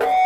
Yeah.